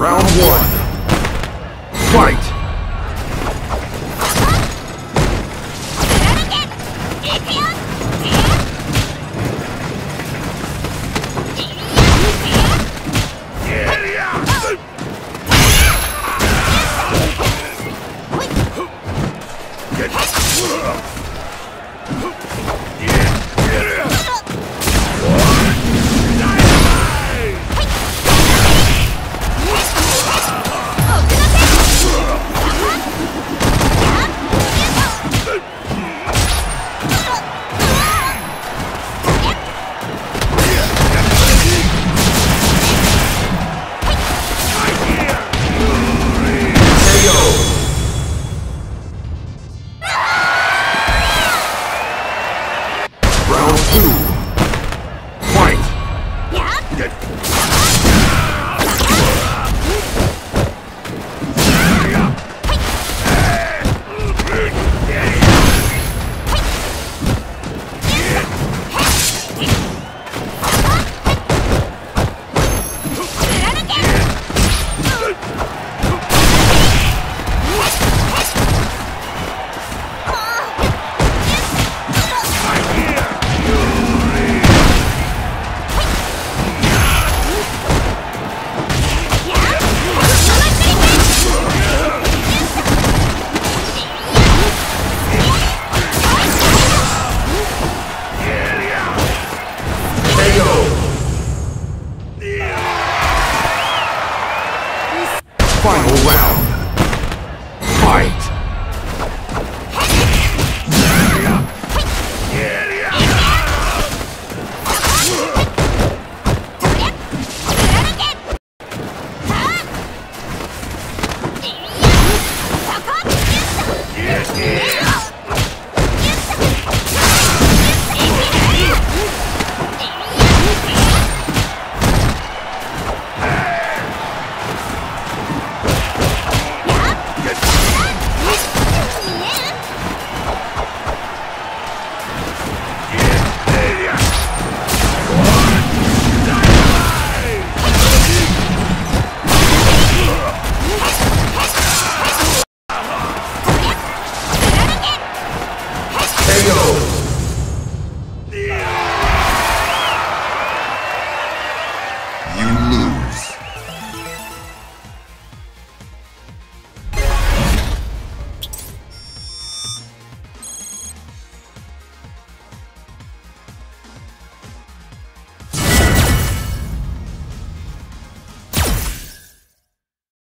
Round one. Fight! 'Final round. KO! You lose.